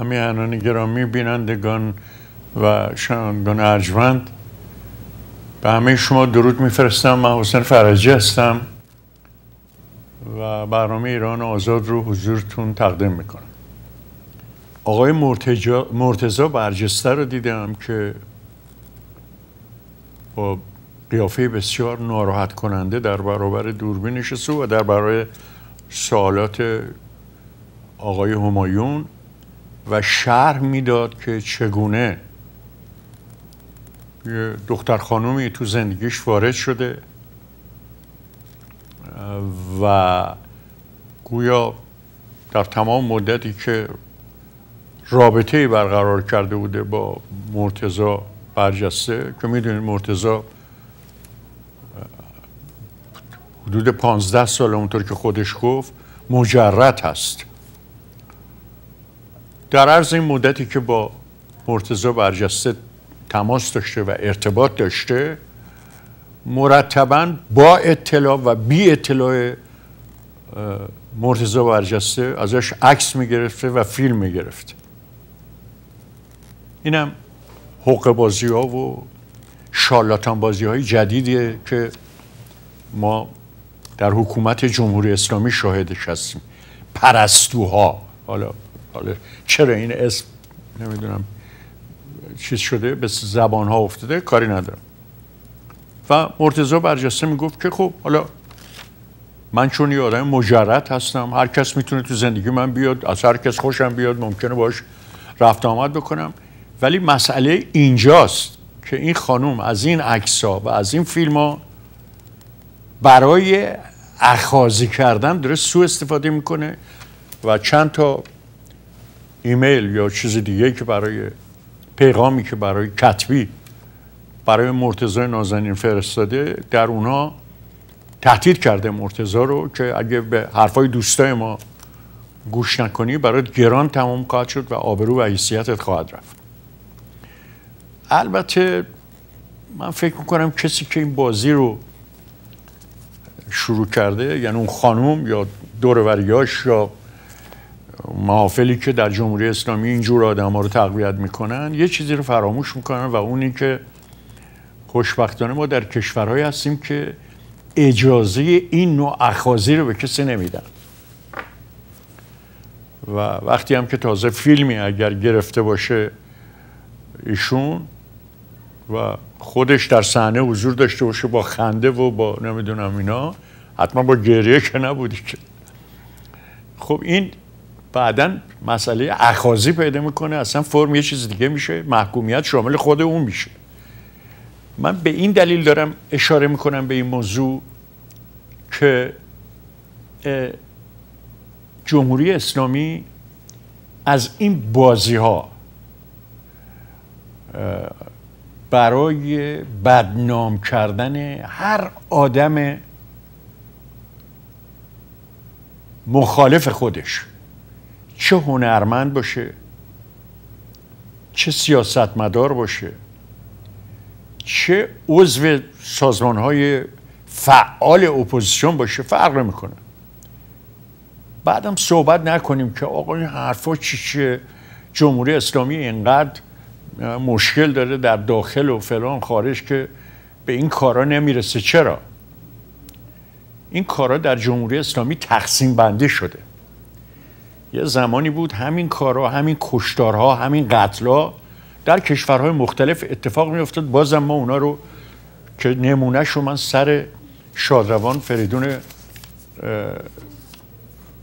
همیهنان گرامی بینندگان و شنوندگان ارجمند. به همه شما درود میفرستم. من حسین فرجی هستم و برنامه ایران آزاد رو حضورتون تقدیم می‌کنم. آقای مرتزا برجسته رو دیدم که با قیافه بسیار ناراحت کننده در برابر دوربین نشسته و در برای سوالات آقای همایون و شرح می‌داد که چگونه یه دختر خانومی تو زندگیش وارد شده و گویا در تمام مدتی که رابطه برقرار کرده بوده با مرتزا برجسته که می‌دونید مرتزا حدود پانزده سال اونطور که خودش گفت مجرد هست. در عرض این مدتی که با مرتزا برجسته تماس داشته و ارتباط داشته مرتبا با اطلاع و بی اطلاع مرتزا برجسته ازش عکس می‌گرفته و فیلم می‌گرفته. اینم حق بازی ها و شالاتان بازی های جدیدیه که ما در حکومت جمهوری اسلامی شاهدش هستیم. پرستوها. حالا حالا چرا این اسم نمی‌دونم چیز شده به زبان ها افتاده کاری ندارم. و مرتضا برجسته می‌گفت که خب حالا من چون یه آدم مجرد هستم هر کس می‌تونه تو زندگی من بیاد از هر کس خوشم بیاد ممکنه باش رفت آمد بکنم. ولی مسئله اینجاست که این خانوم از این عکس و از این فیلم ها برای اخازی کردن داره سو استفاده می‌کنه و چند تا ایمیل یا چیز دیگه که برای پیغامی که برای کتبی برای مرتضی نازنین فرستاده در اونها تهدید کرده مرتضی رو که اگه به حرفای دوستای ما گوش نکنی برای گران تمام خواهد شد و آبرو و حیثیتت خواهد رفت. البته من فکر می‌کنم کسی که این بازی رو شروع کرده یعنی اون خانوم یا دوروریاش یا محافلی که در جمهوری اسلامی اینجور آدم ها رو تقویت می‌کنن یه چیزی رو فراموش می‌کنن و اون این که خوشبختانه ما در کشورهایی هستیم که اجازه این نوع اخازی رو به کسی نمیدن. و وقتی هم که تازه فیلمی اگر گرفته باشه ایشون و خودش در صحنه حضور داشته باشه با خنده و با نمی‌دونم اینا حتما با گریه که نبودی که. خب این بعدا مسئله اخازی پیدا می‌کنه اصلا فرم یه چیز دیگه میشه محکومیت شامل خود اون میشه. من به این دلیل دارم اشاره می‌کنم به این موضوع که جمهوری اسلامی از این بازی ها برای بدنام کردن هر آدم مخالف خودش چه هنرمند باشه چه سیاستمدار باشه چه عضو سازمان های فعال اپوزیسیون باشه فرق نمی‌کنه. بعدم صحبت نکنیم که آقا این حرفا چی چه جمهوری اسلامی اینقدر مشکل داره در داخل و فلان خارج که به این کارا نمی‌رسه. چرا؟ این کارا در جمهوری اسلامی تقسیم بندی شده. یه زمانی بود همین کارا همین کشتارها همین قتلها در کشورهای مختلف اتفاق می افتاد بازم ما اونا رو که نمونهش رو من سر شادروان فریدون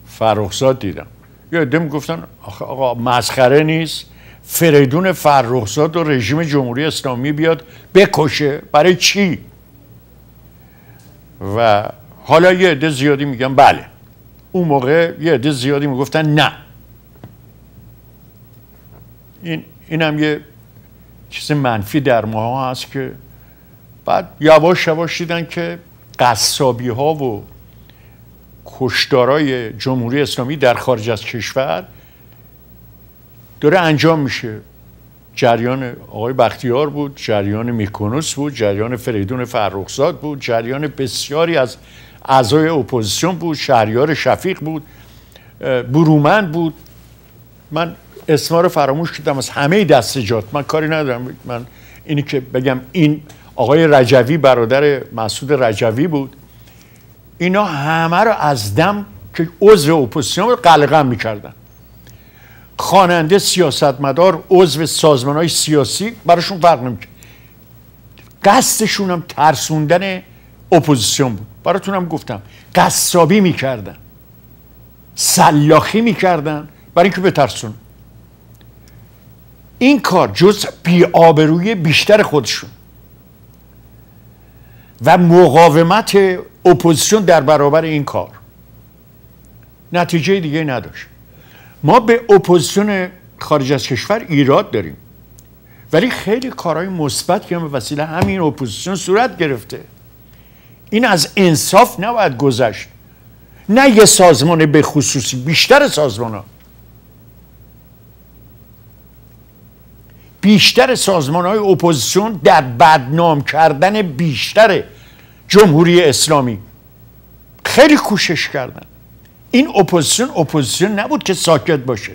فرخزاد دیدم. یه عده گفتن آقا مسخره نیست. فریدون فرخزاد و رژیم جمهوری اسلامی بیاد بکشه. برای چی؟ و حالا یه عده زیادی میگن بله. اون موقع یه عده زیادی می‌گفتن نه. این اینم یه چیز منفی در ماها هست که بعد یواش یواش دیدن که قصابی ها و کشدارای جمهوری اسلامی در خارج از کشور داره انجام میشه. جریان آقای بختیار بود جریان میکنوس بود جریان فریدون فرخزاد بود جریان بسیاری از اعضای اپوزیسیون بود شهریار شفیق بود برومند بود. من اسما رو فراموش کردم از همه دستجات من کاری ندارم. من اینی که بگم این آقای رجوی برادر مسعود رجوی بود. اینا همه رو از دم که عضو اپوزیسیون رو قلقم می‌کردن. خواننده سیاستمدار عضو سازمان های سیاسی براشون فرق نمی‌کرد. قصدشون هم ترسوندن اپوزیسیون بود. براتونم گفتم. قصابی می‌کردن. سلاخی می‌کردن. برای اینکه بترسونن. این کار جز بی‌آبرویی بیشتر خودشون. و مقاومت اپوزیسیون در برابر این کار. نتیجه دیگه نداشت. ما به اپوزیسیون خارج از کشور ایراد داریم. ولی خیلی کارهای مثبت که به وسیله همین اپوزیسیون صورت گرفته. این از انصاف نباید گذشت. نه یه سازمان به خصوصی بیشتر سازمان ها بیشتر سازمان های اپوزیسیون در بدنام کردن بیشتر جمهوری اسلامی. خیلی کوشش کردن. این اپوزیسیون اپوزیسیون نبود که ساکت باشه.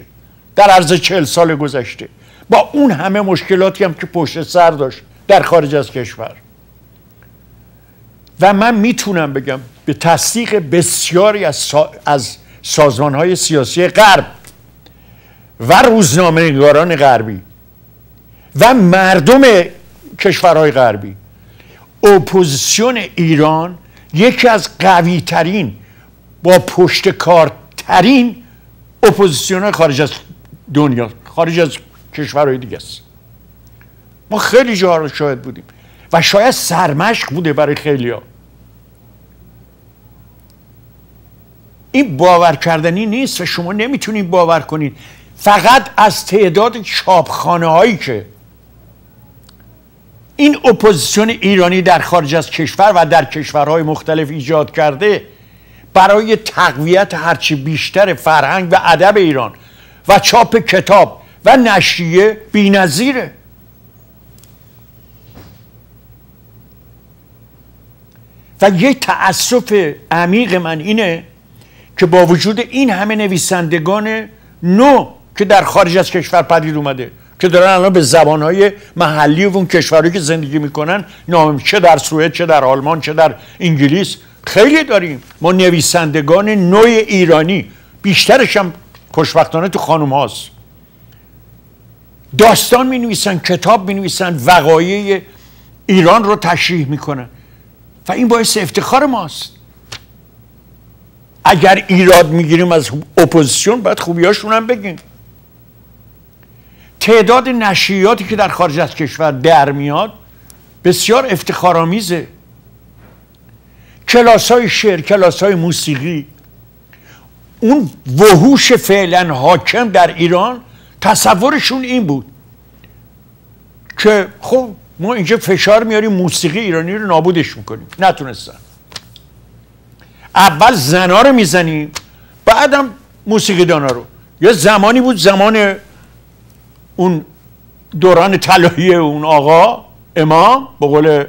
در عرض چهل سال گذشته. با اون همه مشکلاتی هم که پشت سر داشت در خارج از کشور. و من می‌تونم بگم به تصدیق بسیاری از, سا... از سازمان های سیاسی غرب و روزنامه نگاران غربی و مردم کشورهای غربی اپوزیسیون ایران یکی از قوی ترین با پشت کارترین اپوزیسیون خارج از دنیا خارج از کشورهای دیگه است. ما خیلی جاها رو شاهد بودیم. و شاید سرمشق بوده برای خیلی ها. این باور کردنی نیست و شما نمی‌تونید باور کنید فقط از تعداد چاپخانه هایی که این اپوزیسیون ایرانی در خارج از کشور و در کشورهای مختلف ایجاد کرده برای تقویت هرچی بیشتر فرهنگ و ادب ایران و چاپ کتاب و نشریه بی‌نظیره و یک تأسف عمیق من اینه که با وجود این همه نویسندگان نو که در خارج از کشور پدید اومده که دارن الان به زبانهای محلی و اون کشورهایی که زندگی می‌کنن نام چه در سوئد چه در آلمان چه در انگلیس خیلی داریم. ما نویسندگان نوع ایرانی بیشترش هم خوشبختانه تو خانوم هاست. داستان می نویسن کتاب می نویسن وقایع ایران رو تشریح می‌کنن. و این باعث افتخار ماست. اگر ایراد می‌گیریم از اپوزیسیون باید خوبیاشون هم بگیم. تعداد نشریاتی که در خارج از کشور در میاد بسیار افتخارآمیزه. کلاس های شعر کلاس های موسیقی اون وحوش فعلا حاکم در ایران تصورشون این بود که خب ما اینجا فشار میاریم موسیقی ایرانی رو نابودش می‌کنیم. نتونستن. اول زنا رو می‌زنیم بعدم موسیقی دانا رو. یه زمانی بود زمان اون دوران طلایی اون آقا امام به قول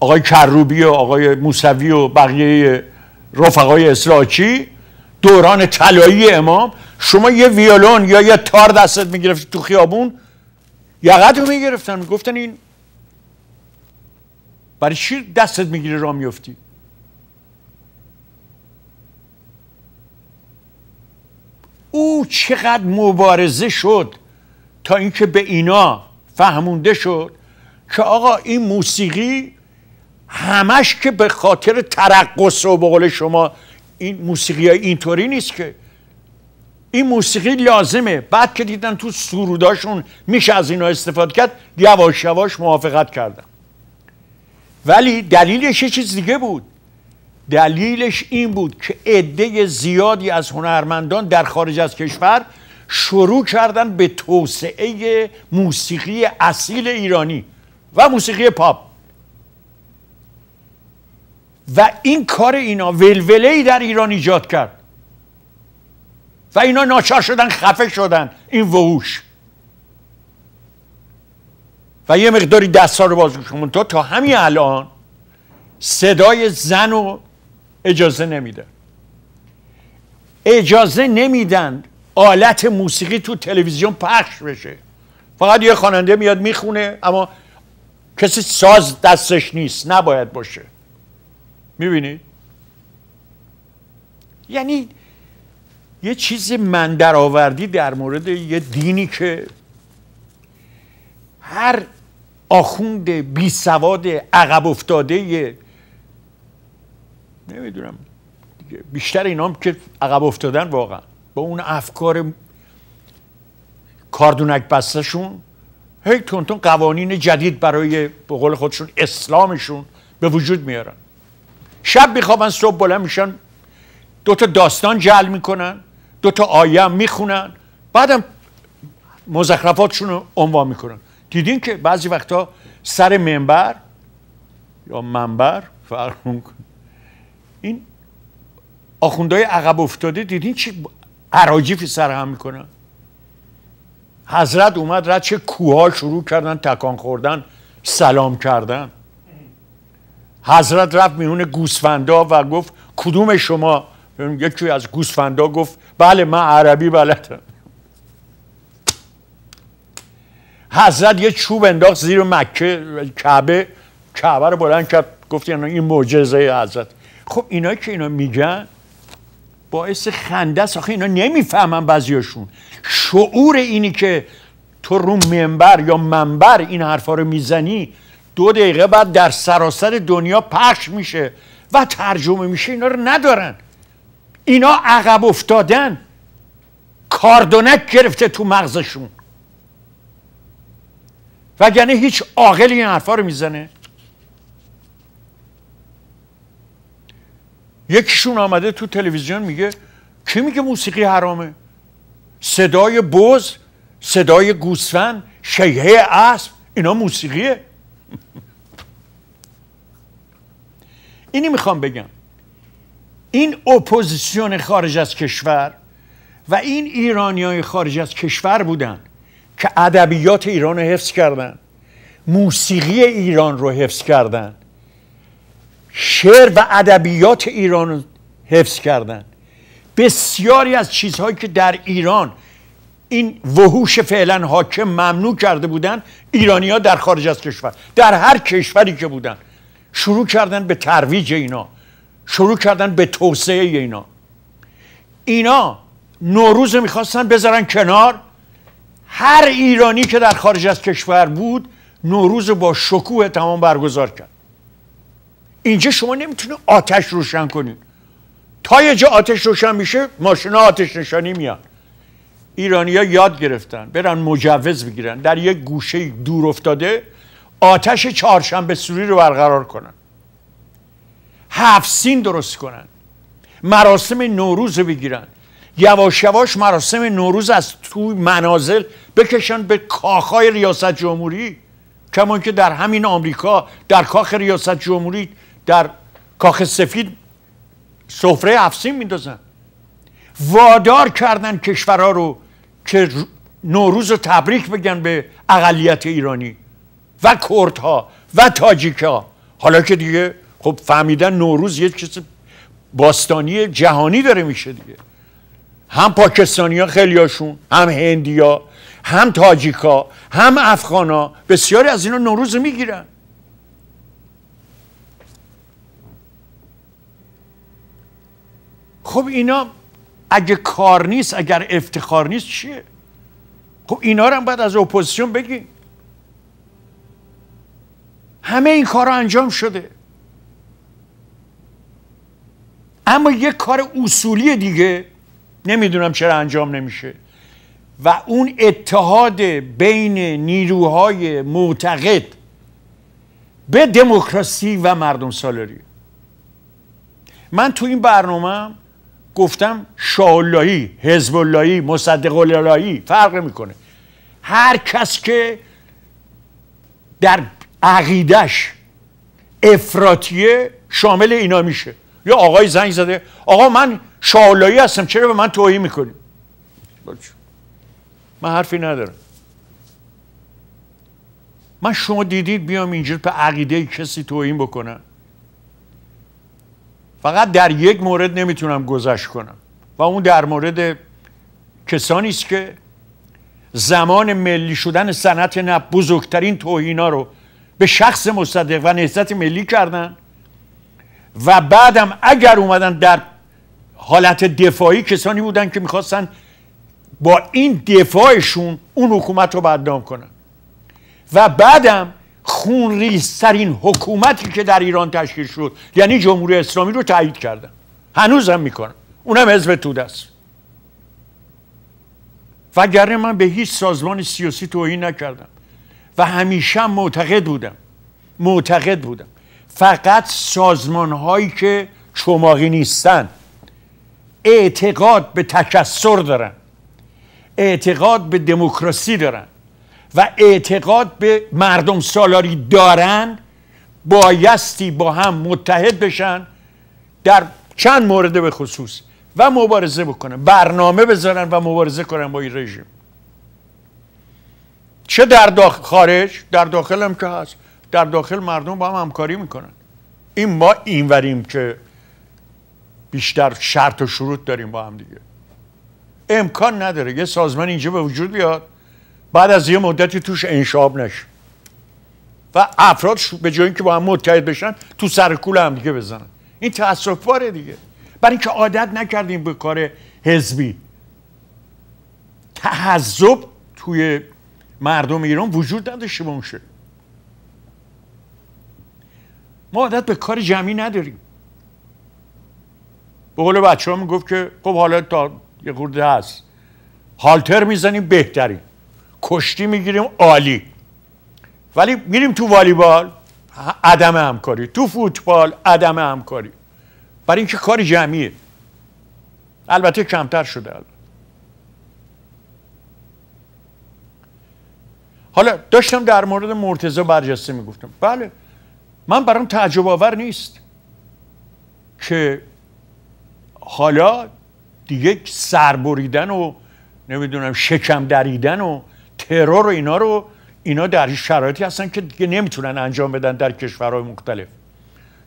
آقای کروبی و آقای موسوی و بقیه رفقای اسلاچی دوران طلایی امام. شما یه ویولون یا یه تار دستت می‌گرفتی تو خیابون یقت رو می‌گرفتن. می‌گفتن این برای چی دستت می‌گیره را میفتی او چقدر مبارزه شد تا اینکه به اینا فهمونده شد که آقا این موسیقی همش که به خاطر ترقص و به شما این موسیقی های اینطوری نیست که. این موسیقی لازمه. بعد که دیدن تو سروداشون میشه از اینا استفاده کرد یواش یواش موافقت کردن. ولی دلیلش یه چیز دیگه بود. دلیلش این بود که عده زیادی از هنرمندان در خارج از کشور شروع کردن به توسعه موسیقی اصیل ایرانی و موسیقی پاپ. و این کار اینا ولوله ای در ایران ایجاد کرد. و اینا ناچار شدن خفه شدن. این وحوش. و یه مقداری دست رو باز تا تا همین الان صدای زن رو اجازه نمیده. اجازه نمیدن آلت موسیقی تو تلویزیون پخش بشه. فقط یه خواننده میاد می‌خونه اما کسی ساز دستش نیست نباید باشه. می‌بینید یعنی یه چیز من درآوردی در مورد یه دینی که هر آخوند بی سواد عقب افتاده نمی‌دونم. بیشتر اینام که عقب افتادن واقعا. با اون افکار کاردونک بستشون هی تونتون قوانین جدید برای به قول خودشون اسلامشون به وجود میارن. شب میخوابن صبح بلند میشن دو تا داستان جل می‌کنن دو تا آیه هم می‌خونن بعدم مزخرفاتشون رو عنوان می‌کنن. دیدین که بعضی وقتا سر منبر یا منبر فرق این آخوندهای عقب افتاده دیدین چی عراجیفی سر هم می‌کنن؟ حضرت اومد رد چه کوها شروع کردن تکان خوردن سلام کردن. حضرت رفت میون گوسفندا و گفت کدوم شما؟ یکی از گوسفندا گفت بله من عربی بلدم. حضرت یه چوب انداخت زیر مکه کعبه کعبه رو بلند کرد گفت یعنی این معجزه حضرت. خب اینا که اینا میگن باعث خنده است. آخه اینا نمی‌فهمن بعضیاشون. شعور اینی که تو رو منبر یا منبر این حرفا رو می‌زنی دو دقیقه بعد در سراسر دنیا پخش میشه و ترجمه میشه. اینا رو ندارن. اینا عقب افتادن. کاردونک گرفته تو مغزشون. وگرنه هیچ عاقل این حرفا رو می‌زنه. یکیشون آمده تو تلویزیون میگه کی میگه موسیقی حرامه؟ صدای بز صدای گوسفند شیهه اسب اینا موسیقیه. اینی می‌خوام بگم. این اپوزیسیون خارج از کشور و این ایرانی های خارج از کشور بودن. که ادبیات ایران رو حفظ کردن. موسیقی ایران رو حفظ کردن. شعر و ادبیات ایران رو حفظ کردن. بسیاری از چیزهایی که در ایران این وحوش فعلا حاکم ممنوع کرده بودن ایرانی ها در خارج از کشور در هر کشوری که بودن شروع کردن به ترویج اینا شروع کردن به توسعه اینا. اینا نوروز می‌خواستن بذارن کنار هر ایرانی که در خارج از کشور بود نوروز با شکوه تمام برگزار کرد. اینجا شما نمی‌تونید آتش روشن کنید تا یه جا آتش روشن میشه ماشینا آتش نشانی میاد ایرانیا یاد گرفتن برن مجوز بگیرن در یک گوشه دور افتاده آتش چهارشنبه سوری رو برقرار کنن. هفت سین درست کنن. مراسم نوروز بگیرن. یواش یواش مراسم نوروز از توی منازل بکشن به کاخهای ریاست جمهوری. کمان که در همین آمریکا در کاخ ریاست جمهوری در کاخ سفید سفره افسین میندازن. وادار کردن کشورها رو که نوروز رو تبریک بگن به اقلیت ایرانی و کردها و تاجیکا حالا که دیگه خب فهمیدن نوروز یه چیز باستانی جهانی داره میشه دیگه. هم پاکستانی ها خیلیاشون هم هندیا هم تاجیکا هم افغانا بسیاری از اینا نوروز می‌گیرن. خب اینا اگه کار نیست اگر افتخار نیست چیه؟ خب اینا رو هم باید از اپوزیسیون بگیم همه این کار انجام شده. اما یک کار اصولی دیگه نمی‌دونم چرا انجام نمیشه. و اون اتحاد بین نیروهای معتقد به دموکراسی و مردم سالاری. من تو این برنامه گفتم شااللهی حزب اللهی فرق می‌کنه هر کس که در عقیدش افراتیه شامل اینا میشه. یا آقای زنگ زده آقا من شااللهی هستم چرا به من توهین می‌کنی؟ من حرفی ندارم. من شما دیدید بیام اینجا به عقیده کسی توهین بکنم؟ فقط در یک مورد نمی‌تونم گذشت کنم. و اون در مورد کسانی است که زمان ملی شدن صنعت نفت بزرگترین توهینا رو به شخص مصدق و نهضت ملی کردن. و بعدم اگر اومدن در حالت دفاعی کسانی بودن که می‌خواستن با این دفاعشون اون حکومت رو بدنام کنن. و بعدم خونریزترین حکومتی که در ایران تشکیل شد یعنی جمهوری اسلامی رو تایید کردن. هنوز هم می‌کنن. اونم حزب توده است. وگرنه من به هیچ سازمان سیاسی توهین نکردم. و همیشه معتقد بودم. معتقد بودم. فقط سازمان هایی که چماقی نیستن. اعتقاد به تکسر دارن. اعتقاد به دموکراسی دارن. و اعتقاد به مردم سالاری دارن بایستی با هم متحد بشن در چند مورد به خصوص. و مبارزه بکنن. برنامه بذارن و مبارزه کنن با این رژیم. چه در داخل خارج؟ در داخل هم که هست. در داخل مردم با هم همکاری می‌کنن. این ما اینوریم که بیشتر شرط و شروط داریم با هم دیگه. امکان نداره. یه سازمان اینجا به وجود بیاد. بعد از یه مدتی توش انشاب نشه. و افراد به جای اینکه با هم متحد بشن تو سر کول هم دیگه بزنن. این تاسف باره دیگه. برای اینکه عادت نکردیم به کار حزبی. تحذب توی مردم ایران وجود نداشته باشه. ما عادت به کار جمعی نداریم. به قول بچه ها می‌گفت که خب حالا تا یه خورده هست. هالتر می‌زنیم بهترین کشتی می‌گیریم عالی. ولی میریم تو والیبال عدم همکاری. تو فوتبال عدم همکاری. برای اینکه کار جمعیه. البته کمتر شده البته. حالا داشتم در مورد مرتضی برجسته می‌گفتم. بله. من برام تعجب آور نیست که حالا دیگه سربریدن و نمی‌دونم شکم دریدن و ترور و اینا رو اینا در شرایطی هستن که دیگه نمی‌تونن انجام بدن در کشورهای مختلف.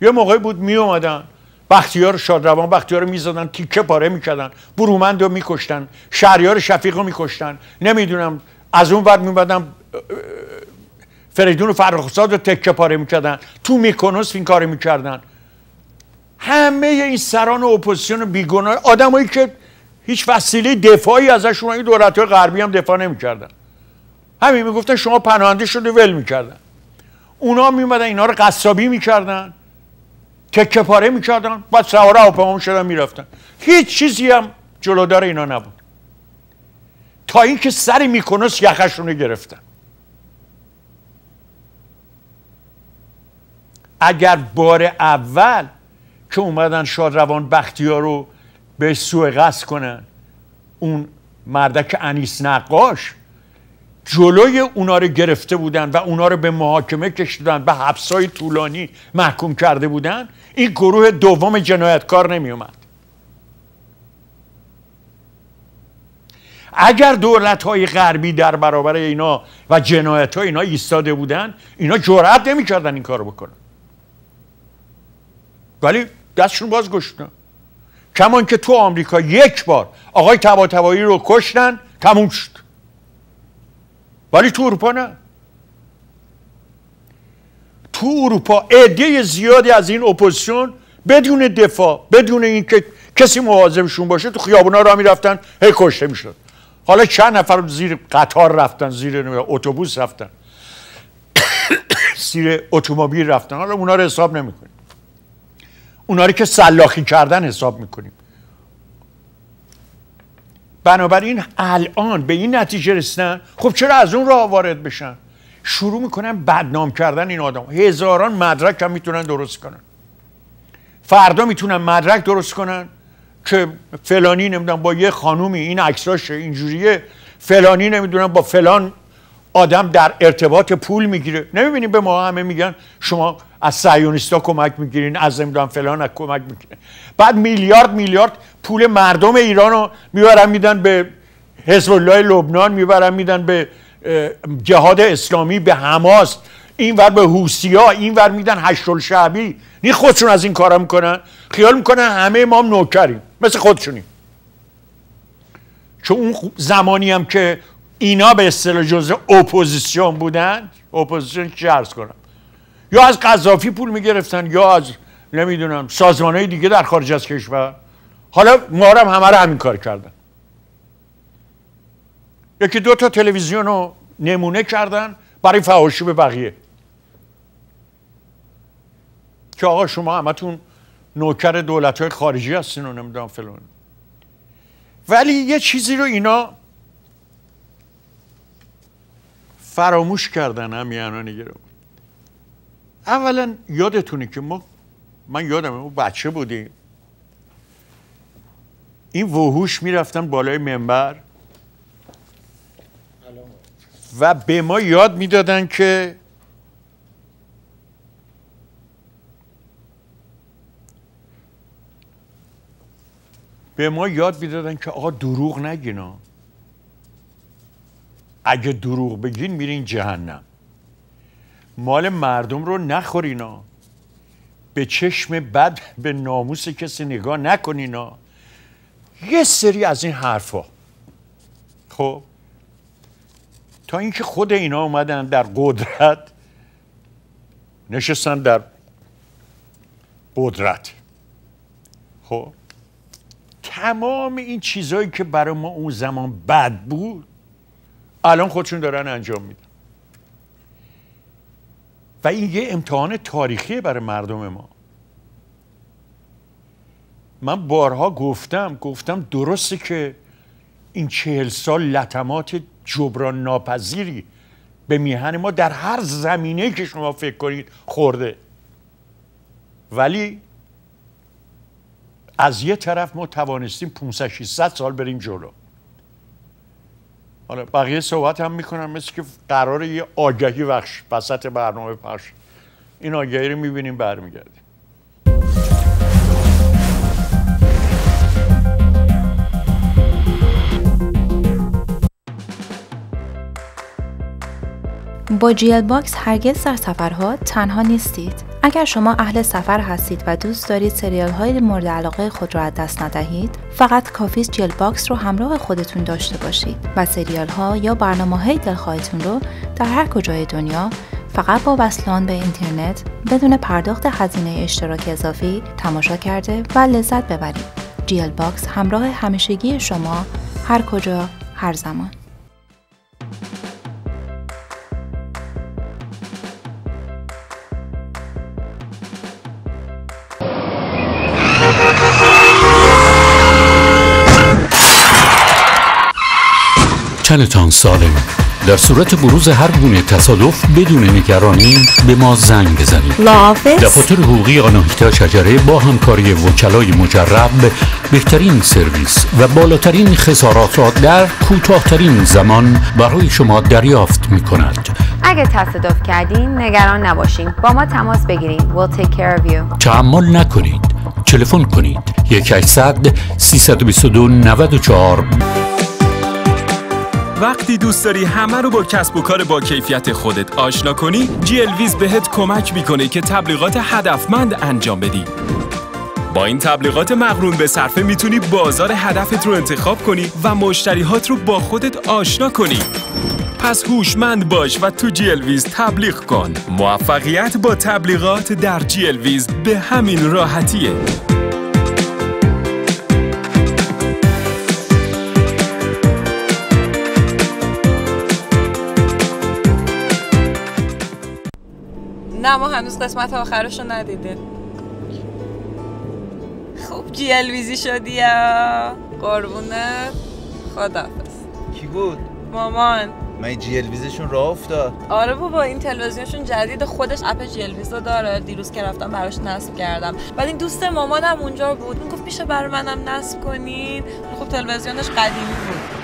یه موقعی بود می اومدن بختیار شادروان بختیار رو می‌زدن تیکه پاره می‌کردن برومند رو میکشتن شهریار شفیق رو میکشتن نمی‌دونم از اون ور میومدن فریدون فرخزاد رو تکه پاره می‌کردن. تو میکونوس این کار می‌کردن. همه این سران اپوزیسیون بیگناه آدمایی که هیچ وسیله دفاعی ازشون این دولت های غربی هم دفاع نمی‌کردن. همین می‌گفتن شما پناهنده شده ول می‌کردن. اونا میومدن اینا رو قصابی می‌کردن. تکه پاره می‌کردن. بعد سوار هواپیما شدن می‌رفتن. هیچ چیزی هم جلودار اینا نبود. تا اینکه سری میکنس یخشون رو گرفتن. اگر بار اول که اومدن شادروان بختیار رو به سوء قصد کنن اون مردک انیس نقاش جلوی اونا رو گرفته بودن و اونا رو به محاکمه کشیدن به حبسای طولانی محکوم کرده بودن این گروه دوم جنایتکار نمی اومد اگر دولت های غربی در برابر اینا و جنایت های اینا ایستاده بودن اینا جرأت نمی‌کردن این کارو بکنن. ولی دستشون باز گشتن کمان که تو آمریکا یک بار آقای تبا رو کشتن تموم شد. ولی تو اروپا نه. تو اروپا عده زیادی از این اپوزیسیون بدون دفاع بدون اینکه کسی مواظبشون باشه تو خیابونا را می‌رفتن هی کشته می‌شد. حالا چند نفر زیر قطار رفتن زیر اتوبوس رفتن. زیر اتومبیل رفتن. حالا اونا رو حساب نمی‌کنیم اونا رو که سلاخی کردن حساب می‌کنیم. بنابراین الان به این نتیجه رسیدن خب چرا از اون راه وارد بشن؟ شروع می‌کنن بدنام کردن این آدم. هزاران مدرک هم می‌تونن درست کنن. فردا می‌تونن مدرک درست کنن که فلانی نمی‌دونم با یه خانومی این عکساش اینجوریه فلانی نمی‌دونم با فلان آدم در ارتباط پول می‌گیره. نمی‌بینیم به ما همه میگن شما از سیونیستا کمک می‌گیرین از نمی‌دونم فلان از کمک می‌گیرین. بعد میلیارد میلیارد پول مردم ایران رو می‌برن میدن به حزب الله لبنان می‌برن میدن به جهاد اسلامی به حماس. اینور به حوثیا اینور میدن حشد شعبی نی خودشون از این کارا می‌کنن. خیال می‌کنن همه ما نوکریم. مثل خودشونیم. که اون زمانی هم که اینا به اصطلاح جزء اپوزیسیون بودن اپوزیسیون چی کنم؟ یا از قذافی پول می‌گرفتن یا از نمی‌دونم سازمان های دیگه در خارج از کشور. حالا ما هم همه رو همین کار کردن. یکی دو تا تلویزیون رو نمونه کردن برای فهاشی به بقیه. که آقا شما همتون نوکر دولت های خارجی هستین و نمی‌دونم فلان. ولی یه چیزی رو اینا فراموش کردن همیانان گرم اولا یادتونه که ما من یادم ما بچه بودیم. این وحوش می‌رفتن بالای منبر. و به ما یاد می‌دادن که به ما یاد می‌دادن که آقا دروغ نگینا اگه دروغ بگین میرین جهنم. مال مردم رو نخورینا به چشم بد به ناموس کسی نگاه نکنینا یه سری از این حرفا. خب؟ تا اینکه خود اینا اومدن در قدرت نشستن در قدرت. خب؟ تمام این چیزهایی که برای ما اون زمان بد بود الان خودشون دارن انجام میدن. و این یه امتحان تاریخی برای مردم ما. من بارها گفتم گفتم درسته که این چهل سال لطمات جبران ناپذیری به میهن ما در هر زمینه که شما فکر کنید خورده. ولی از یه طرف ما توانستیم 500 600 سال بریم جلو. حالا بقیه صحبت هم می‌کنم مثل که قرار یه آگهی بخش وسط برنامه پخش این آگهی رو می‌بینیم برمیگردیم با GLBox هرگز در سفرها تنها نیستید. اگر شما اهل سفر هستید و دوست دارید سریال های مورد علاقه خود را از دست ندهید، فقط کافی GLBox رو همراه خودتون داشته باشید و سریال ها یا برنامه های دلخواهتون رو در هر کجای دنیا فقط با وصل شدن به اینترنت بدون پرداخت هزینه اشتراک اضافی تماشا کرده و لذت ببرید. GLBox همراه همیشگی شما هر کجا هر زمان. تنتان سالم. در صورت بروز هر گونه تصادف بدون نگرانی به ما زنگ بزنید. دفاتر حقوقی آناهیتا شجره با همکاری وکلای مجرب بهترین سرویس و بالاترین خسارات را در کوتاهترین زمان برای شما دریافت می کند اگه تصادف کردین نگران نباشین. با ما تماس بگیرید We'll take care of you. تعمل نکنید. تلفن کنید. 1800 322 94 وقتی دوست داری همه رو با کسب و کار با کیفیت خودت آشنا کنی جی ویز بهت کمک می‌کنه که تبلیغات هدفمند انجام بدی. با این تبلیغات مقرون به صرفه می‌تونی بازار هدفت رو انتخاب کنی و مشتریهات رو با خودت آشنا کنی. پس هوشمند باش و تو جی ویز تبلیغ کن. موفقیت با تبلیغات در جی ویز به همین راحتیه. نه ما هنوز قسمت آخرش رو ندیدیم. خوب جی الویزی شدی یا؟ قربونه. خدافز کی بود؟ مامان. من جی الویزشون راه افتاد. آره بابا این تلویزیونشون جدید خودش اپ جی الویز داره. دیروز که رفتم براش نصب کردم. بعد این دوست مامانم اونجا بود. می‌گفت میشه برای منم نصب کنین. خب تلویزیونش قدیمی بود.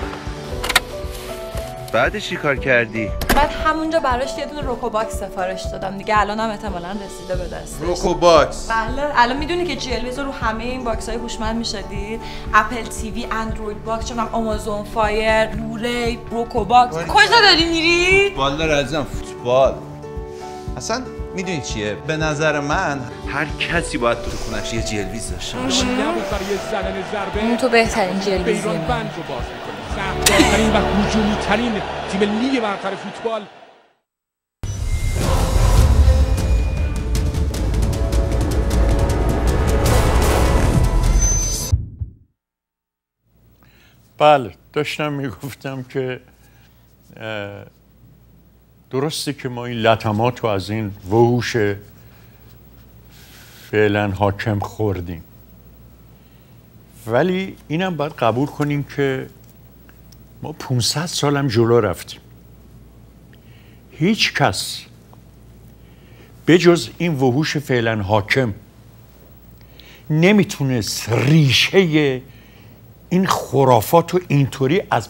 بعدش چی کار کردی؟ بعد همونجا براش یه دونه روکو باکس سفارش دادم. دیگه الان هم احتمالاً رسیده به دست روکو باکس بله. الان می‌دونی که جی رو همه این باکس های هوشمند می‌شدید اپل تیوی اندروید باکس چون آمازون فایر بلوری روکو باکس کجا داری میری؟ والا رازم فوتبال. اصلا می‌دونی چیه؟ به نظر من هر کسی باید تو خونش یه جلویز داشته باشه. اون تو بهترین جلویزی شهردارترین و هجومی ترین تیم لیگ برتر فوتبال. بله داشتم می‌گفتم که درسته که ما این لطمات رو از این وحوش فعلا حاکم خوردیم. ولی اینم باید قبول کنیم که ما 500 سالم جلو رفتیم. هیچ کس بجز این وحوش فعلا حاکم نمی‌تونست ریشه این خرافات رو اینطوری از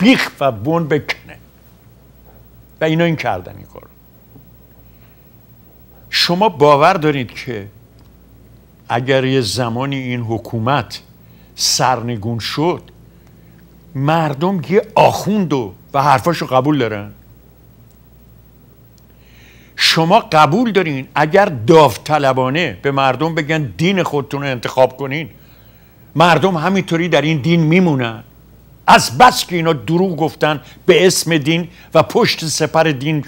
بیخ و بون بکنه. و اینا این کردن این کار شما باور دارید که اگر یه زمانی این حکومت سرنگون شد مردم یه آخوند و حرفاشو قبول دارن. شما قبول دارین اگر داوطلبانه به مردم بگن دین خودتون رو انتخاب کنین مردم همینطوری در این دین میمونن. از بس که اینا دروغ گفتن به اسم دین و پشت سپر دین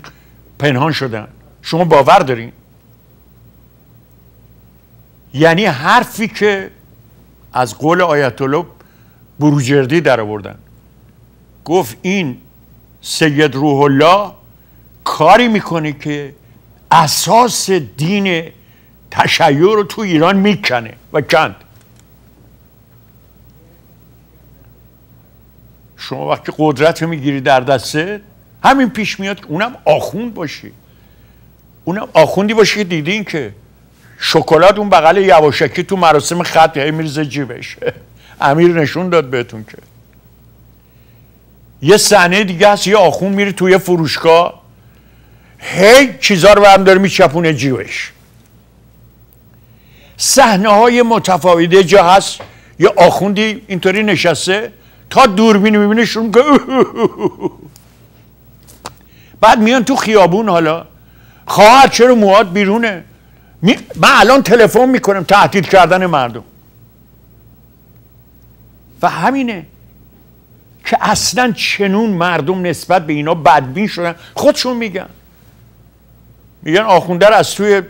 پنهان شدن. شما باور دارین؟ یعنی حرفی که از قول آیت الله بروجردی در آوردن. گفت این سید روح الله کاری می‌کنه که اساس دین تشیع رو تو ایران می‌کنه. و کند شما وقتی قدرت رو می‌گیری در دسته همین پیش میاد اونم آخوند باشی اونم آخوندی باشی که دیدین که شکلات اون بغل یواشکی تو مراسم خط هی میرزه جیبش. امیر نشون داد بهتون که. یه صحنه دیگه هست یه آخون میره توی فروشگاه هی چیزا رو هم داره میچپونه جیبش. صحنه های متفاوته جا هست یه آخوندی اینطوری نشسته تا دوربین می‌بینه شون که بعد میان تو خیابون حالا. خواهر چرا مواد بیرونه؟ من الان تلفن می‌کنم تهدید کردن مردم. و همینه که اصلا چنون مردم نسبت به اینا بدبین شدن. خودشون میگن. میگن آخونده از توی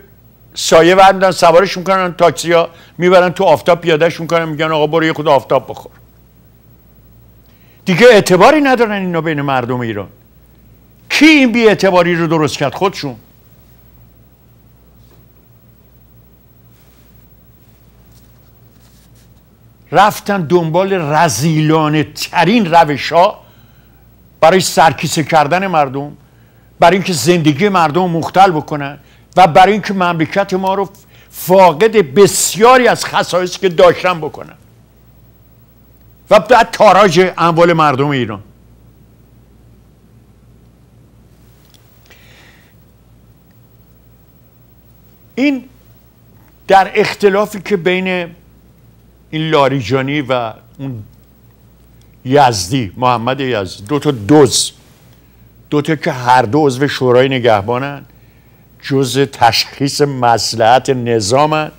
سایه بردن سوارش می‌کنن تاکسی ها می‌برن تو آفتاب پیادهش می‌کنن میگن آقا برو یه خود آفتاب بخور. دیگه اعتباری ندارن اینا بین مردم ایران. کی این بی اعتباری رو درست کرد؟ خودشون. رفتن دنبال رزیلانه ترین روش ها برای سرکیسه کردن مردم برای اینکه زندگی مردم مختل بکنن و برای اینکه مملکت ما رو فاقد بسیاری از خصایصی که داشتن بکنن. و بعد تاراج اموال مردم ایران. این در اختلافی که بین این لاریجانی و اون یزدی محمد یزدی دو تا دوز دو تا که هر دو عضو شورای نگهبانن جز تشخیص مسلحت نظامن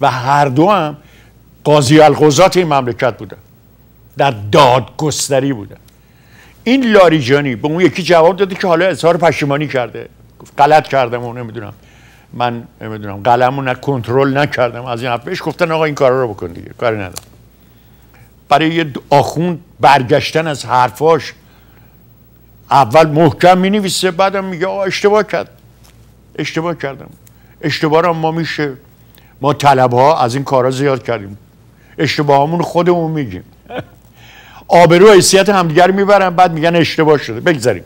و هر دو هم قاضی القضات این مملکت بودن در دادگستری بودن. این لاریجانی به اون یکی جواب داده که حالا اظهار پشیمانی کرده گفت غلط کردم اون نمی‌دونم. من نمی‌دونم قلمو کنترل نکردم. از این بهش گفتن آقا این کارا رو بکن دیگه کاری ندارم. برای یه آخوند برگشتن از حرفاش اول محکم می نویسه بعدم میگه آقا اشتباه کرد. اشتباه کردم. اشتباه ما میشه ما طلب ها از این کارا زیاد کردیم. اشتباهامون خودمون میگیم. آبرو حیثیت همدیگر می‌برن بعد میگن اشتباه شده. بگذاریم.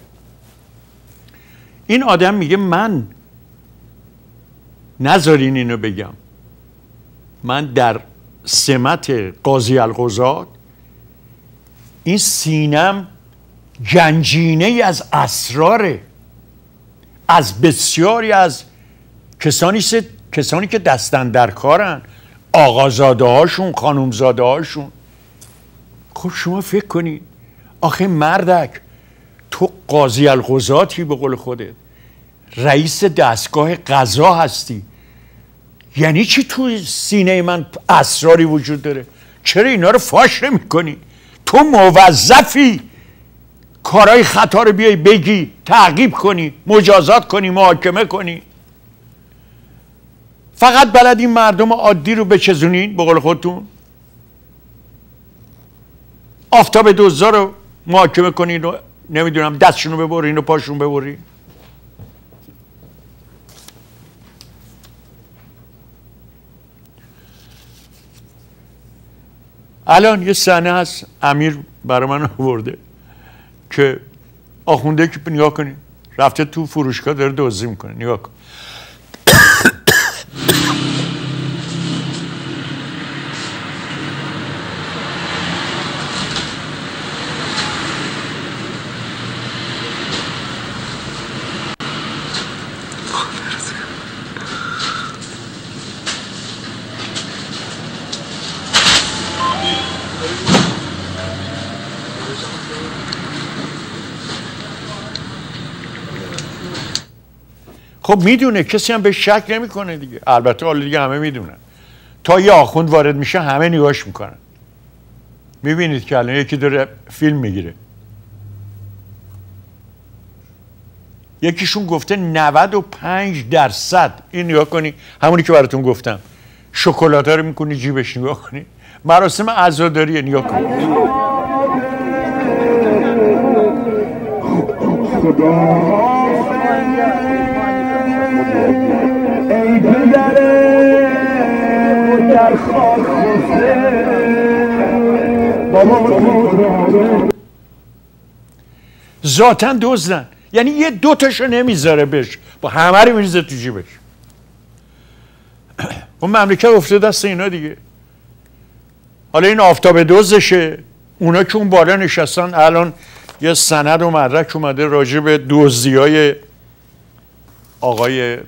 این آدم میگه من نذارین اینو بگم. من در سمت قاضی القضات این سینم گنجینه ای از اسراره. از بسیاری از کسانی, کسانی که دستن در کارن. آقازاده هاشون خانومزاده هاشون خب شما فکر کنید آخه مردک تو قاضی القضاتی به قول خودت. رئیس دستگاه قضا هستی. یعنی چی تو سینه من اسراری وجود داره؟ چرا اینا رو فاش نمی کنی تو موظفی. کارهای خطا رو بیای بگی تعقیب کنی مجازات کنی محاکمه کنی. فقط بلد این مردم عادی رو بچزونین به قول خودتون؟ آفتاب دوزا رو محاکمه کنین و نمی‌دونم دستشون رو ببرین و پاشون ببرین. الان یه صحنه هست امیر برای من آورده که آخونده که نگاه کنی رفته تو فروشگاه داره دزدی می‌کنه نگاه کن. خب می‌دونه کسی هم به شک نمی‌کنه دیگه. البته حالا دیگه همه می‌دونن. تا یه آخوند وارد میشه همه نگاش می‌کنن. می‌بینید که الان یکی داره فیلم می‌گیره. یکیشون گفته 95 درصد. این نگاه کنی همونی که براتون گفتم. شکلات رو می‌کنی جیبش نگاه کنی. مراسم عزاداریه نگاه کنی. ذاتا دزدن. یعنی یه دوتاشو نمی‌ذاره بهش. با همه رو میریزه تو جیبش. اون مملکت افتاده دست اینا دیگه. حالا این آفتاب دزدشه. اونا که اون بالا نشستن الان یه سند و مدرک اومده راجع به دزدی های آقای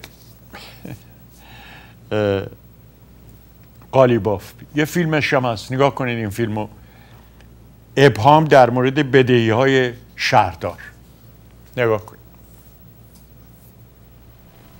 قالیباف. یه فیلمش هم هست. نگاه کنید این فیلمو. ابهام در مورد بدهی های شهردار. نگاه کنید.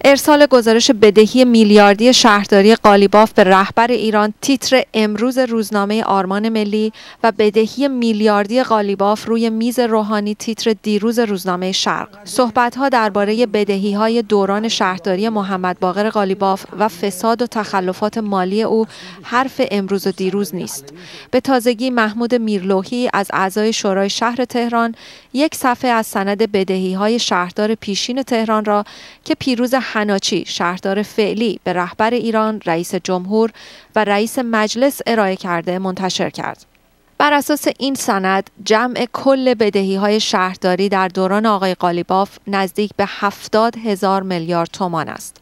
ارسال گزارش بدهی میلیاردی شهرداری قالیباف به رهبر ایران تیتر امروز روزنامه آرمان ملی و بدهی میلیاردی قالیباف روی میز روحانی تیتر دیروز روزنامه شرق. صحبتها درباره بدهی های دوران شهرداری محمد باقر قالیباف و فساد و تخلفات مالی او حرف امروز و دیروز نیست. به تازگی محمود میرلوهی از اعضای شورای شهر تهران یک صفحه از سند بدهی های شهردار پیشین تهران را که پیروز حناچی شهردار فعلی به رهبر ایران رئیس جمهور و رئیس مجلس ارائه کرده منتشر کرد. بر اساس این سند جمع کل بدهی های شهرداری در دوران آقای قالیباف نزدیک به 70 هزار میلیارد تومان است.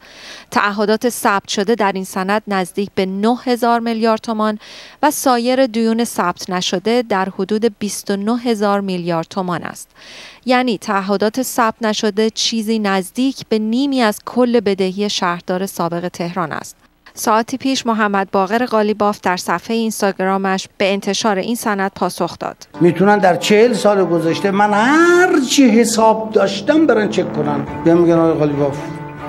تعهدات ثبت شده در این سند نزدیک به 9 هزار میلیارد تومان و سایر دیون ثبت نشده در حدود 29 هزار میلیارد تومان است. یعنی تعهدات ثبت نشده چیزی نزدیک به نیمی از کل بدهی شهردار سابق تهران است. ساعتی پیش محمد باقر قالیباف در صفحه اینستاگرامش به انتشار این سند پاسخ داد. می‌تونن در چهل سال گذشته من هر چی حساب داشتم برن چک کنن. بیان میگن آقای قالیباف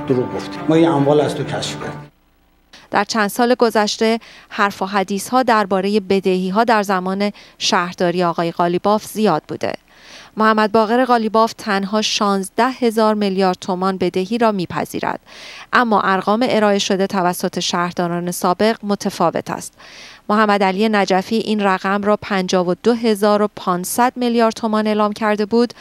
دروغ گفتی. ما این اموال از تو کشف کردیم. در چند سال گذشته حرف و حدیث ها درباره بدهی ها در زمان شهرداری آقای قالیباف زیاد بوده. محمد باقر قالیباف تنها 16 هزار میلیارد تومان بدهی را میپذیرد. اما ارقام ارائه شده توسط شهرداران سابق متفاوت است. محمد علی نجفی این رقم را 52500 میلیارد تومان اعلام کرده بود.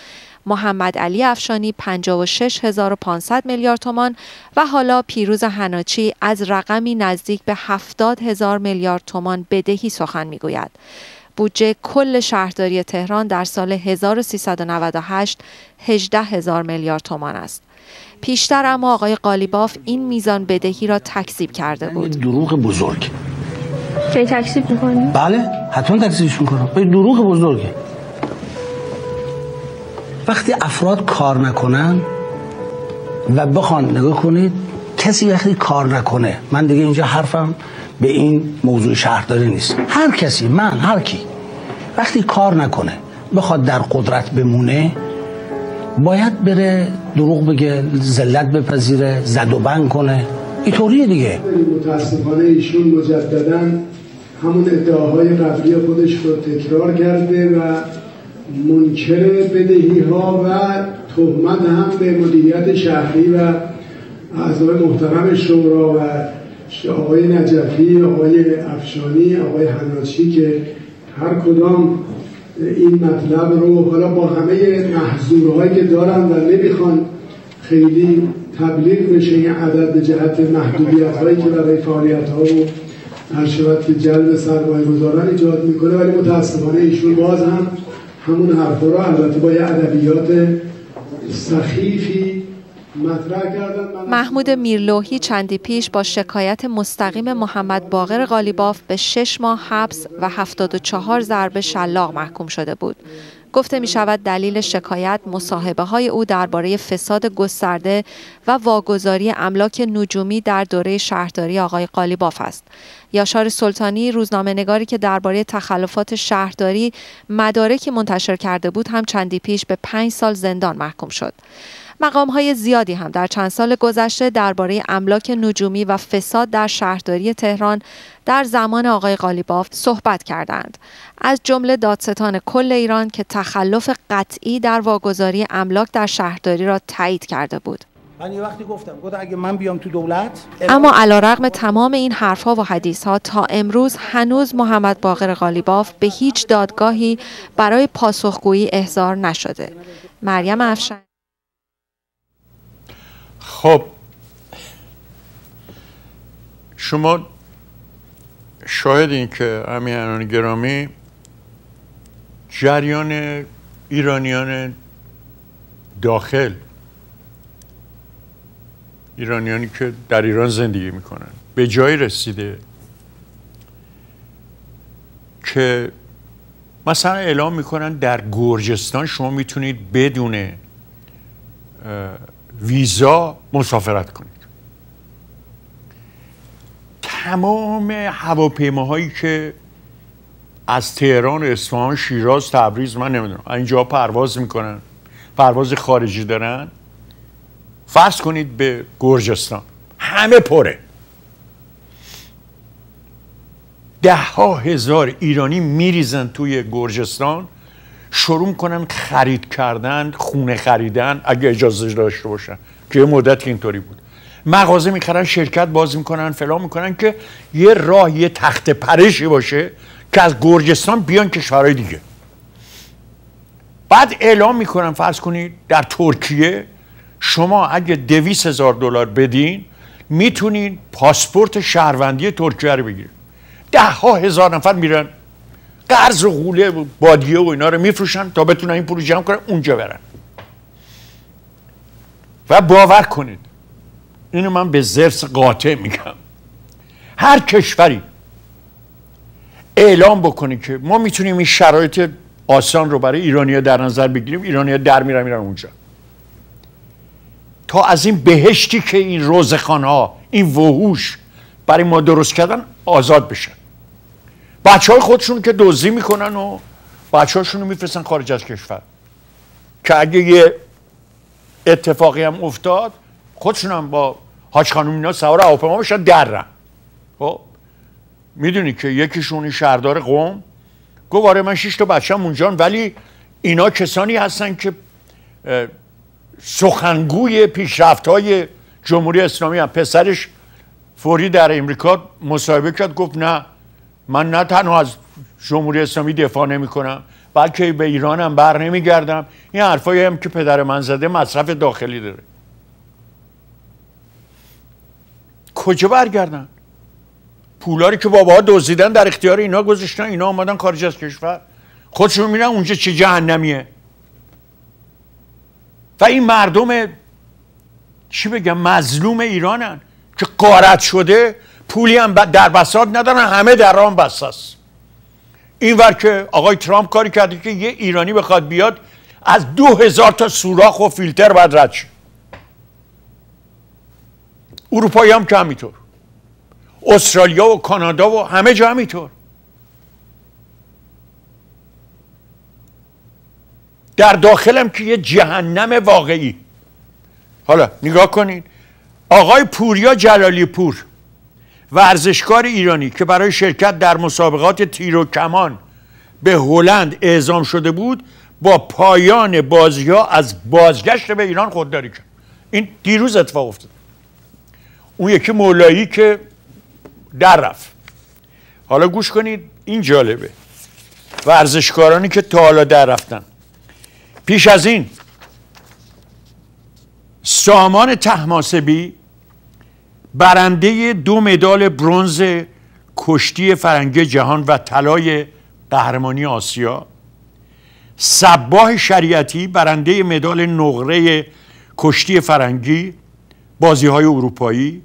محمد علی افشانی 56500 میلیارد تومان و حالا پیروز هناچی از رقمی نزدیک به 70 هزار میلیارد تومان بدهی سخن می‌گوید. بودجه کل شهرداری تهران در سال 1398 18 هزار میلیارد تومان است. پیشتر اما آقای قالیباف این میزان بدهی را تکذیب کرده بود. دروغ بزرگ. کی تکذیب می‌کنی؟ بله حتما تکذیبش می‌کنم. دروغ بزرگه. وقتی افراد کار نکنن و بخوان نگاه کنید کسی وقتی کار نکنه من دیگه اینجا حرفم به این موضوع شهرداری نیست. هر کسی من هر کی وقتی کار نکنه بخواد در قدرت بمونه باید بره دروغ بگه ذلت بپذیره زد و بند کنه. اینطوریه دیگه. متاسفانه ایشون مجددا همون ادعاهای قبلی خودش رو تکرار کرده و منکر بدهی ها و تهمت هم به مدیریت شهری و اعضای محترم شورا و آقای نجفی، آقای افشانی، آقای حناشی که هر کدام این مطلب رو حالا با همه محضورهایی که دارن و نمی‌خوان خیلی تبلیغ بشه این عدد به جهت محدودیت هایی که برای فعالیت ها و هر شود که جلب سرمایه گذاران ایجاد می‌کنه ولی متاسفانه ایشون باز هم همون حرف رو البته با یه ادبیات سخیفی محمود میرلوهی چندی پیش با شکایت مستقیم محمد باقر غالیباف به شش ماه حبس و 74 ضربه شلاق محکوم شده بود. گفته می شود دلیل شکایت مصاحبه های او درباره فساد گسترده و واگذاری املاک نجومی در دوره شهرداری آقای قالیباف است. یاشار سلطانی روزنامه نگاری که درباره تخلفات شهرداری مدارکی منتشر کرده بود هم چندی پیش به پنج سال زندان محکوم شد. مقام های زیادی هم در چند سال گذشته درباره املاک نجومی و فساد در شهرداری تهران در زمان آقای قالیباف صحبت کردند. از جمله دادستان کل ایران که تخلف قطعی در واگذاری املاک در شهرداری را تایید کرده بود. من یه وقتی گفتم گفتم اگه من بیام تو دولت اما علا رقم تمام این حرفها و حدیث ها تا امروز هنوز محمد باقر غالیباف به هیچ دادگاهی برای پاسخگویی احضار نشده. مریم افشن. خب. شما شاهدین که امیران گرامی جریان ایرانیان داخل ایرانیانی که در ایران زندگی می‌کنن به جایی رسیده که مثلا اعلام می‌کنن در گرجستان شما می‌تونید بدون ویزا مسافرت کنید. تمام هواپیماهایی که از تهران اصفهان شیراز تبریز من نمی‌دونم اینجا پرواز می‌کنن پرواز خارجی دارن فرض کنید به گرجستان همه پره. ده ها هزار ایرانی میریزن توی گرجستان. شروع کنن خرید کردن خونه خریدن اگه اجازه داشته باشن که یه مدت اینطوری بود. مغازه می‌خرن شرکت باز می‌کنن فلان می‌کنن که یه راه یه تخت پرشی باشه که از گرجستان بیان کشورهای دیگه. بعد اعلام می‌کنن فرض کنید در ترکیه شما اگه دویس هزار دلار بدین می‌تونین پاسپورت شهروندی ترکیه رو بگیرید ده ها هزار نفر میرن قرض و غوله و بادیه و اینا رو میفروشن تا بتونن این پول جمع کنن اونجا برن. و باور کنید اینو من به زرس قاطع میگم. هر کشوری اعلام بکنه که ما می‌تونیم این شرایط آسان رو برای ایرانیا در نظر بگیریم ایرانیا در میرن میرن اونجا. تا از این بهشتی که این روزخان ها این وحوش برای ما درست کردن آزاد بشن. بچه های خودشون که دزدی می‌کنن و بچه هاشون رو میفرستن خارج از کشور. که اگه یه اتفاقی هم افتاد خودشون هم با حاج خانم اینا سوار هواپیما بشن درن. خب؟ می‌دونی که یکیشون شهردار قوم گفت آره من شش تا بچه‌م اونجان ولی اینا کسانی هستن که سخنگوی پیشرفت های جمهوری اسلامی هم پسرش فوری در امریکا مصاحبه کرد گفت نه من نه تنها از جمهوری اسلامی دفاع نمی کنم بلکه به ایرانم بر نمیگردم. این حرفایی هم که پدر من زده مصرف داخلی داره. کجا برگردن؟ پولاری که باباها دزدیدن در اختیار اینا گذاشتن اینا آمدن خارج از کشور. خودشون میرن اونجا چه جهنمیه. و این مردم چی بگم مظلوم ایرانن که قارت شده پولی هم در بساط ندارن همه در آن بسته است این که آقای ترامپ کاری کرده که یه ایرانی بخواد بیاد از دو هزار تا سوراخ و فیلتر باید رد شه. اروپایی هم که همینطور. استرالیا و کانادا و همه جا همینطور. در داخلم که یه جهنم واقعی. حالا نگاه کنین. آقای پوریا جلالی پور. ورزشکار ایرانی که برای شرکت در مسابقات تیر و کمان به هلند اعزام شده بود با پایان بازی ها از بازگشت به ایران خودداری کرد. این دیروز اتفاق افتاد. اون یکی مولایی که در رفت. حالا گوش کنید این جالبه. ورزشکارانی که تا حالا در رفتن. پیش از این سامان تحماسبی برنده دو مدال برونز کشتی فرنگی جهان و طلای قهرمانی آسیا. سباه شریعتی برنده مدال نقره کشتی فرنگی بازی های اروپایی.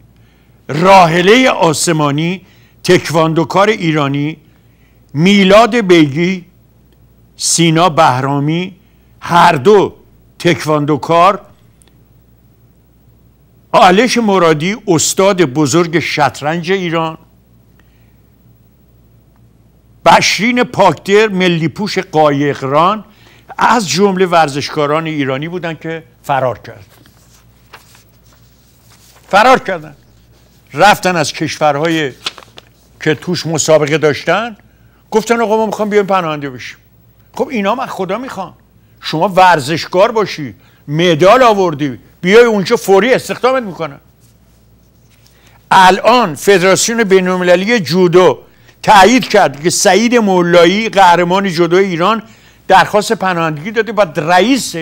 راهله آسمانی تکواندوکار ایرانی. میلاد بیگی سینا بهرامی هر دو تکواندوکار آلش مرادی استاد بزرگ شطرنج ایران. بشرین پاکتر ملی پوش قایقران از جمله ورزشکاران ایرانی بودن که فرار کرد. فرار کردن. رفتن از کشورهای که توش مسابقه داشتن. گفتن آقا ما می‌خوام بیایم پناهنده بشیم. خب اینا من خدا می‌خوان. شما ورزشکار باشی مدال آوردی. بیای اونجا فوری استخدامت می‌کنن الان فدراسیون بینالمللی جودو تایید کرد که سعید مولایی قهرمان جودو ایران درخواست پناهندگی داده. و رئیس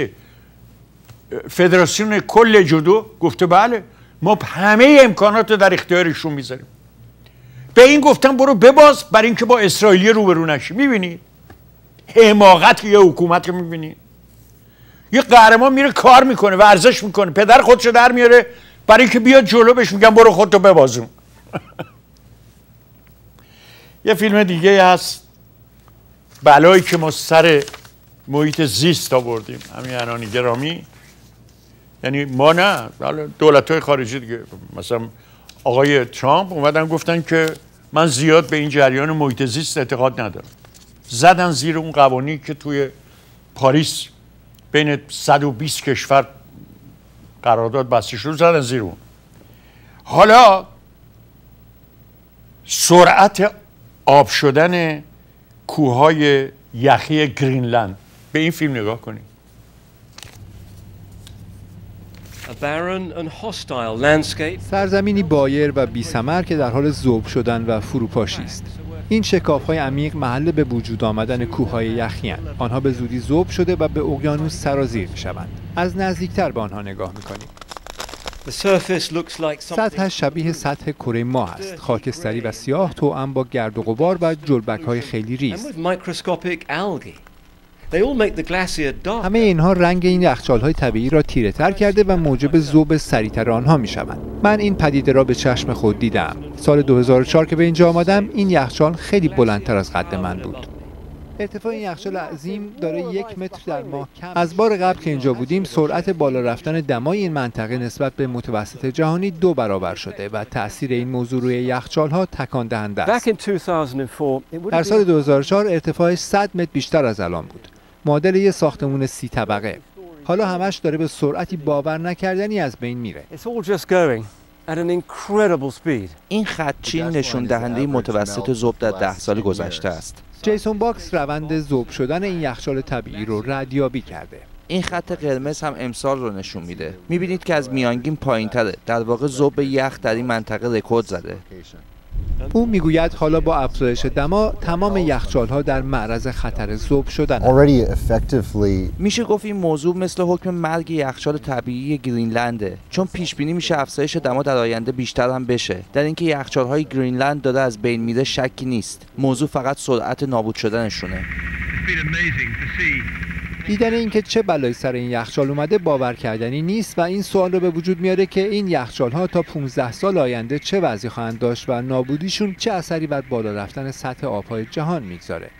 فدراسیون کل جودو گفته بله ما همه امکانات رو در اختیارشون می‌ذاریم. به این گفتم برو بباز برای اینکه با اسرائیلی روبرو نشی. می‌بینی؟ حماقت یه حکومت رو می‌بینی. یه قهرمان میره کار می‌کنه ورزش می‌کنه. پدر خودشو در میاره. برای اینکه بیاد جلو بهش میگم برو خودتو ببازون. یه فیلم دیگه هست. بلایی که ما سر محیط زیست آوردیم. همین انانی گرامی. یعنی ما نه دولت های خارجی دیگه. مثلا آقای ترامپ اومدن گفتن که من زیاد به این جریان محیط زیست اعتقاد ندارم. زدن زیر اون قوانی که توی پاریس بین 120 کشور قرارداد بسته شد زدن زیر اون. حالا سرعت آب شدن کوههای یخی گرینلند. به این فیلم نگاه کنید سرزمینی بایر و بیسمر که در حال ذوب شدن و فروپاشی است. این شکاف های عمیق محل به وجود آمدن کوههای یخی آنها به زودی ذوب شده و به اقیانوس سرازیر می شوند از نزدیکتر به آنها نگاه می کنیم سطح شبیه سطح کره ماه است خاکستری و سیاه توأم با گرد و غبار و جلبک های خیلی ریز. همه اینها رنگ این یخچال های طبیعی را تیره تر کرده و موجب ذوب سریعتر آنها می شوند. من این پدیده را به چشم خود دیدم. سال 2004 که به اینجا آمدم این یخچال خیلی بلندتر از قد من بود. ارتفاع این یخچال عظیم داره یک متر در ماه کم از بار قبل که اینجا بودیم سرعت بالا رفتن دمای این منطقه نسبت به متوسط جهانی دو برابر شده و تاثیر این موضوع روی یخچال ها تکان دهنده است در سال 2004 ارتفاعش 100 متر بیشتر از الان بود معادل یه ساختمون سی طبقه. حالا همش داره به سرعتی باور نکردنی از بین میره. این خط‌چین نشون دهنده متوسط ذوب در ده سال گذشته است. جیسون باکس روند ذوب شدن این یخچال طبیعی رو ردیابی کرده. این خط قرمز هم امسال رو نشون میده. می‌بینید که از میانگین پایین تره در واقع ذوب یخ در این منطقه رکورد زده. او می‌گوید حالا با افزایش دما تمام یخچال ها در معرض خطر ذوب شدن میشه گفت این موضوع مثل حکم مرگ یخچال طبیعی گرینلنده. چون پیش بینی میشه افزایش دما در آینده بیشتر هم بشه. در اینکه یخچال های گرینلند داره از بین میره شکی نیست. موضوع فقط سرعت نابود شدنشونه. دیدن اینکه چه بلایی سر این یخچال اومده باور کردنی نیست و این سوال رو به وجود میاره که این یخچال ها تا 15 سال آینده چه وضعی خواهند داشت و نابودیشون چه اثری بر بالا رفتن سطح آبهای جهان می‌گذاره.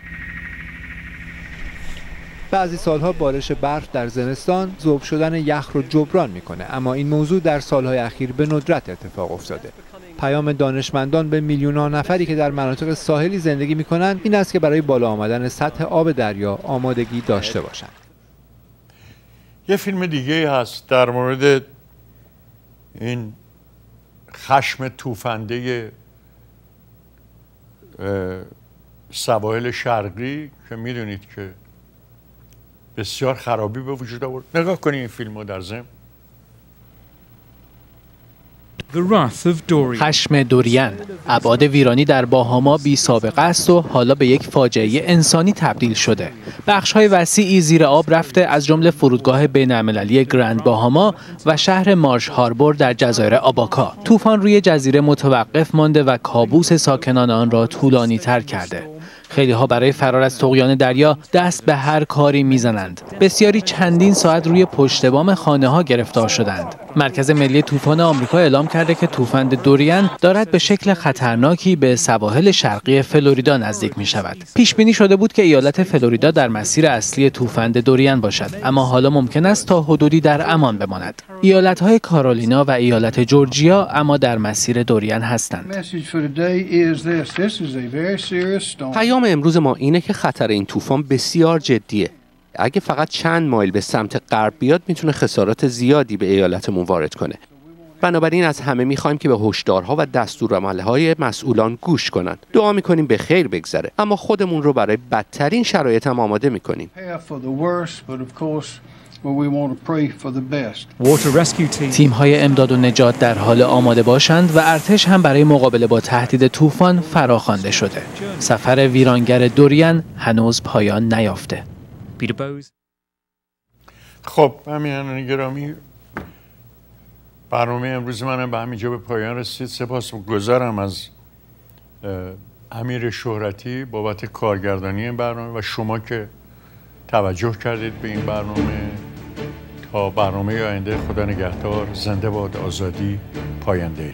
بعضی سالها بارش برف در زمستان ذوب شدن یخ رو جبران می‌کنه اما این موضوع در سالهای اخیر به ندرت اتفاق افتاده. پیام دانشمندان به میلیون ها نفری که در مناطق ساحلی زندگی می‌کنند این است که برای بالا آمدن سطح آب دریا آمادگی داشته باشند. یه فیلم دیگه هست در مورد این خشم توفنده سواحل شرقی که می‌دونید که بسیار خرابی به وجود آورد. نگاه کنید این فیلم رو در ضمن خشم دوریان ابعاد ویرانی در باهاما بی سابقه است و حالا به یک فاجعه انسانی تبدیل شده. بخش های وسیعی زیر آب رفته از جمله فرودگاه بین المللی گرند باهاما و شهر مارش هاربور در جزایر آباکا. طوفان روی جزیره متوقف مانده و کابوس ساکنان آن را طولانی تر کرده. خیلی ها برای فرار از تقیان دریا دست به هر کاری می‌زنند. بسیاری چندین ساعت روی پشت بام خانه ها گرفتار شدند. مرکز ملی طوفان آمریکا اعلام کرده که طوفان دوریان دارد به شکل خطرناکی به سواحل شرقی فلوریدا نزدیک می شود پیش بینی شده بود که ایالت فلوریدا در مسیر اصلی طوفان دوریان باشد اما حالا ممکن است تا حدودی در امان بماند. ایالت های کارولینا و ایالت جورجیا اما در مسیر دوریان هستند. پیام امروز ما اینه که خطر این طوفان بسیار جدیه. اگه فقط چند مایل به سمت غرب بیاد می‌تونه خسارات زیادی به ایالتمون وارد کنه. بنابراین از همه می‌خوایم که به هشدارها و های مسئولان گوش کنند. دعا می‌کنیم به خیر بگذره. اما خودمون رو برای بدترین شرایط هم آماده می‌کنیم. تیم های امداد و نجات در حال آماده باشند و ارتش هم برای مقابله با تهدید طوفان فراخوانده شده. سفر ویرانگر دوریان هنوز پایان نیافته. خب همین گرامی. برنامه امروز من به همینجا به پایان رسید. سپاس گذارم از امیر شهرتی بابت کارگردانی این برنامه و شما که توجه کردید به این برنامه. تا برنامه آینده خدا نگهدار زنده باد آزادی پاینده